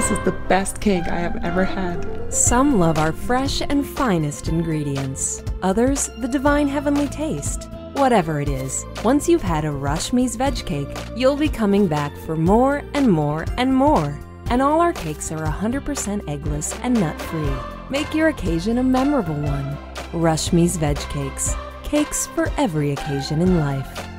This is the best cake I have ever had. Some love our fresh and finest ingredients, others, the divine heavenly taste. Whatever it is, once you've had a Rashmi's veg cake, you'll be coming back for more and more and more. And all our cakes are 100% eggless and nut free. Make your occasion a memorable one. Rashmi's veg cakes. Cakes for every occasion in life.